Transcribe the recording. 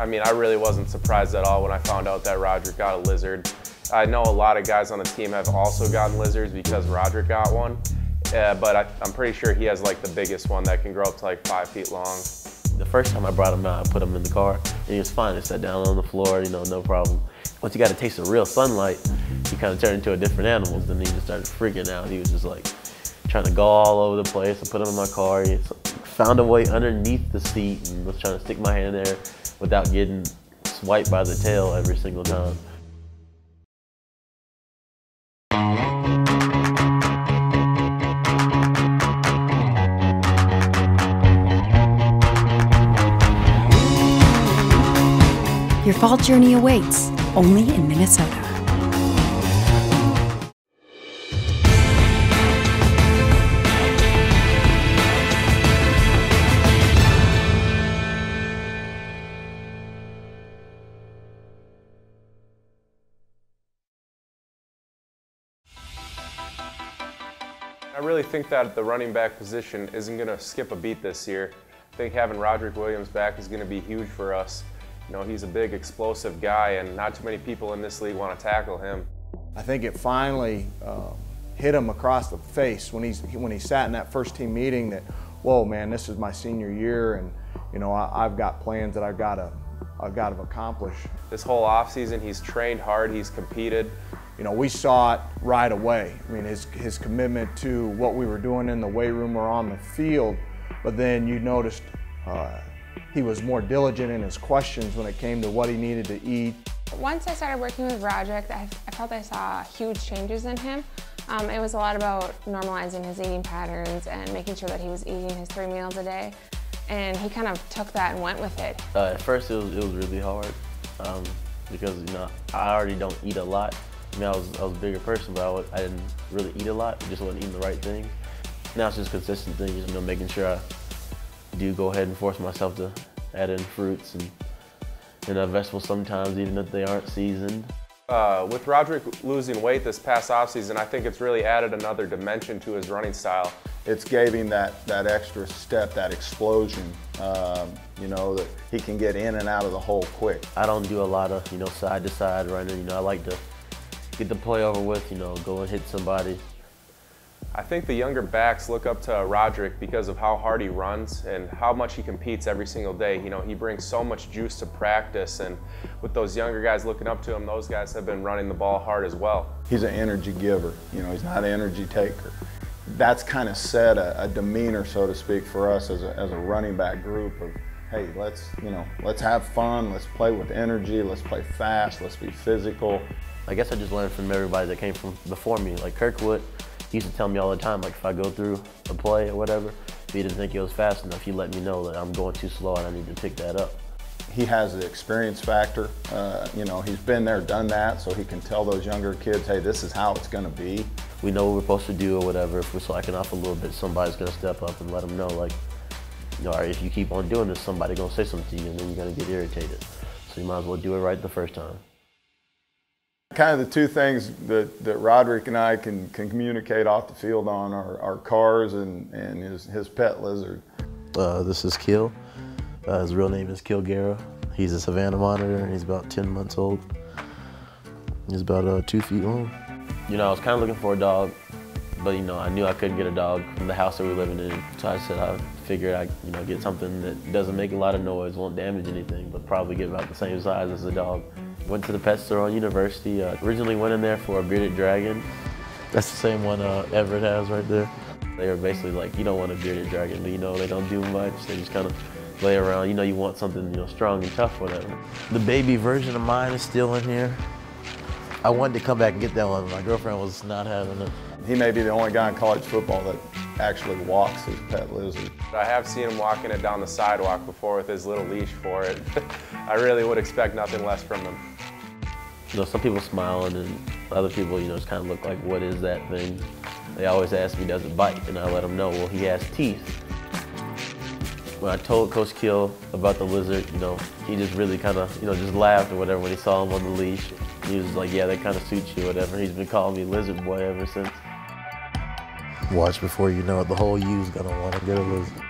I mean, I really wasn't surprised at all when I found out that Rodrick got a lizard. I know a lot of guys on the team have also gotten lizards because Rodrick got one, uh, but I, am pretty sure he has like the biggest one that can grow up to like five feet long. The first time I brought him out, I put him in the car, and he was fine. He sat down on the floor, you know, no problem. Once he got a taste of real sunlight, he kind of turned into a different animal. Then he just started freaking out. He was just like trying to go all over the place. I put him in my car. He found a way underneath the seat and was trying to stick my hand there without getting swiped by the tail every single time. Your fall journey awaits only in Minnesota. Really think that the running back position isn't going to skip a beat this year. I think having Rodrick Williams back is going to be huge for us. You know, he's a big, explosive guy, and not too many people in this league want to tackle him. I think it finally uh, hit him across the face when, he's, when he sat in that first team meeting that, whoa, man, this is my senior year, and, you know, I, have got plans that I've got to, I've got to accomplish. This whole offseason, he's trained hard, he's competed you know, we saw it right away. I mean, his, his commitment to what we were doing in the weight room or on the field, but then you noticed uh, he was more diligent in his questions when it came to what he needed to eat. Once I started working with Rodrick, I, I felt I saw huge changes in him. Um, it was a lot about normalizing his eating patterns and making sure that he was eating his three meals a day. And he kind of took that and went with it. Uh, at first, it was, it was really hard um, because, you know, I already don't eat a lot. I mean, I was, I was a bigger person, but I, was, I didn't really eat a lot. I just wasn't eating the right things. Now it's just consistent things, you know, making sure I do go ahead and force myself to add in fruits and, and uh, vegetables sometimes, even if they aren't seasoned. Uh, with Rodrick losing weight this past offseason, I think it's really added another dimension to his running style. It's gave him that, that extra step, that explosion, um, you know, that he can get in and out of the hole quick. I don't do a lot of, you know, side to side running. You know, I like to get the play over with, you know, go and hit somebody. I think the younger backs look up to Rodrick because of how hard he runs and how much he competes every single day. You know, he brings so much juice to practice and with those younger guys looking up to him, those guys have been running the ball hard as well. He's an energy giver, you know, he's not an energy taker. That's kind of set a, a demeanor, so to speak, for us as a, as a running back group of, hey, let's, you know, let's have fun, let's play with energy, let's play fast, let's be physical. I guess I just learned from everybody that came from before me. Like Kirkwood, he used to tell me all the time, like if I go through a play or whatever, if he didn't think it was fast enough, he let me know that I'm going too slow and I need to pick that up. He has the experience factor. Uh, you know, he's been there, done that, so he can tell those younger kids, hey, this is how it's going to be. We know what we're supposed to do or whatever. If we're slacking off a little bit, somebody's going to step up and let them know, like, you know, if you keep on doing this, somebody's going to say something to you and then you're going to get irritated. So you might as well do it right the first time. Kind of the two things that, that Rodrick and I can, can communicate off the field on are, are cars and, and his, his pet lizard. Uh, this is Kill. Uh, his real name is Kill Guerra. He's a Savannah monitor and he's about 10 months old. He's about uh, two feet long. You know, I was kind of looking for a dog, but you know, I knew I couldn't get a dog from the house that we are living in. So I said I figured I'd you know, get something that doesn't make a lot of noise, won't damage anything, but probably get about the same size as a dog. Went to the pet store on University. Uh, originally went in there for a bearded dragon. That's the same one uh, Everett has right there. They were basically like, you don't want a bearded dragon, you know, they don't do much. They just kind of lay around. You know, you want something, you know, strong and tough, whatever. The baby version of mine is still in here. I wanted to come back and get that one. My girlfriend was not having it. He may be the only guy in college football that actually walks his pet lizard. I have seen him walking it down the sidewalk before with his little leash for it. I really would expect nothing less from him. You know, some people smiling and other people, you know, just kind of look like, what is that thing? They always ask me, does it bite? And I let them know, well, he has teeth. When I told Coach Kill about the lizard, you know, he just really kind of, you know, just laughed or whatever when he saw him on the leash. He was like, yeah, that kind of suits you, whatever. He's been calling me Lizard Boy ever since. Watch before you know it, the whole U's gonna want to get a lizard.